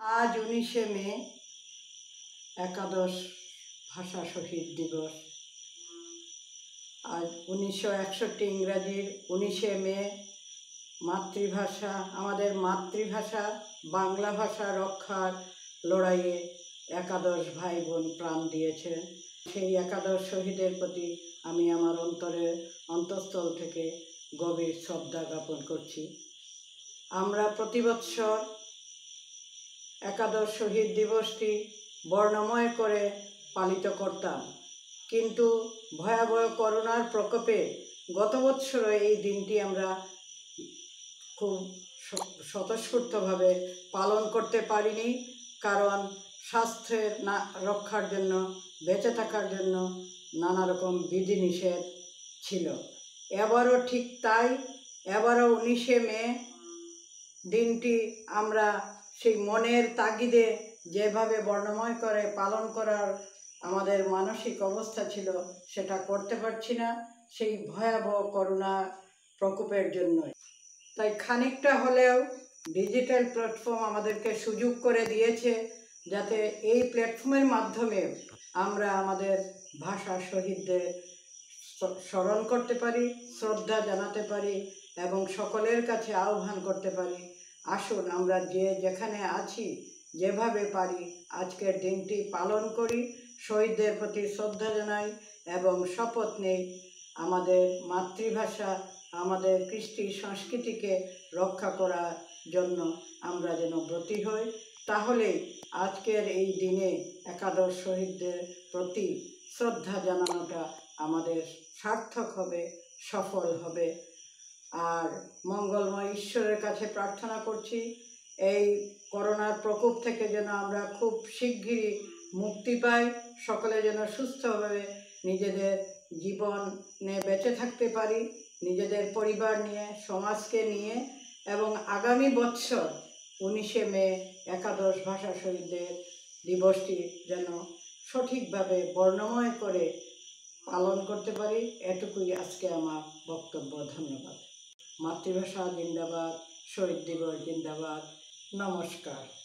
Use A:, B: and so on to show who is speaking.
A: আজ উনিশে মে, একাদশ ভাষা শহীদ দিবস। আজ উনিশশো একষট্টি ইংরাজির উনিশে মে, মাতৃভাষা, আমাদের মাতৃভাষা, বাংলা ভাষা রক্ষার লড়াইয়ে একাদশ ভাই বোন প্রাণ দিয়েছেন সেই একাদশ শহীদের প্রতি আমি আমার অন্তরের অন্তঃস্থল থেকে গভীর শ্রদ্ধা জ্ঞাপন করছি। আমরা প্রতি বৎসর একাদশ শহীদ দিবসটি বর্ণময় করে পালিত করতাম। কিন্তু ভয়াবহ করোনার প্রকোপে গত বৎসরও এই দিনটি আমরা খুব স্বতঃস্ফূর্তভাবে পালন করতে পারিনি। কারণ স্বাস্থ্যের না রক্ষার জন্য, বেঁচে থাকার জন্য নানা রকম বিধিনিষেধ ছিল। এবারও ঠিক তাই। এবারও উনিশে মে দিনটি আমরা সেই মনের তাগিদে যেভাবে বর্ণময় করে, পালন করার আমাদের মানসিক অবস্থা ছিল, সেটা করতে পারছি না সেই ভয়াবহ করোনা প্রকোপের জন্যই। তাই খানিকটা হলেও ডিজিটাল প্ল্যাটফর্ম আমাদেরকে সুযোগ করে দিয়েছে, যাতে এই প্ল্যাটফর্মের মাধ্যমে আমরা আমাদের ভাষা শহীদদের স্মরণ করতে পারি, শ্রদ্ধা জানাতে পারি এবং সকলের কাছে আহ্বান করতে পারি আসুন, আমরা যে যেখানে আছি, যেভাবে পারি আজকের দিনটি পালন করি। শহীদদের প্রতি শ্রদ্ধা জানাই এবং শপথ নেই আমাদের মাতৃভাষা, আমাদের কৃষ্টি সংস্কৃতিকে রক্ষা করার জন্য আমরা যেন ব্রতী হই। তাহলেই আজকের এই দিনে একাদশ শহীদদের প্রতি শ্রদ্ধা জানানোটা আমাদের সার্থক হবে, সফল হবে। আর মঙ্গলময় ঈশ্বরের কাছে প্রার্থনা করছি, এই করোনার প্রকোপ থেকে যেন আমরা খুব শিগগিরই মুক্তি পাই, সকলে যেন সুস্থভাবে নিজেদের জীবনে বেঁচে থাকতে পারি, নিজেদের পরিবার নিয়ে, সমাজকে নিয়ে এবং আগামী বৎসর উনিশে মে একাদশ ভাষা শহীদদের দিবসটি যেন সঠিকভাবে বর্ণময় করে পালন করতে পারি, এটুকুই আজকে আমার বক্তব্য। ধন্যবাদ। মাতৃভাষা জিন্দাবাদ শহীদ দিবস জিন্দাবাদ। নমস্কার।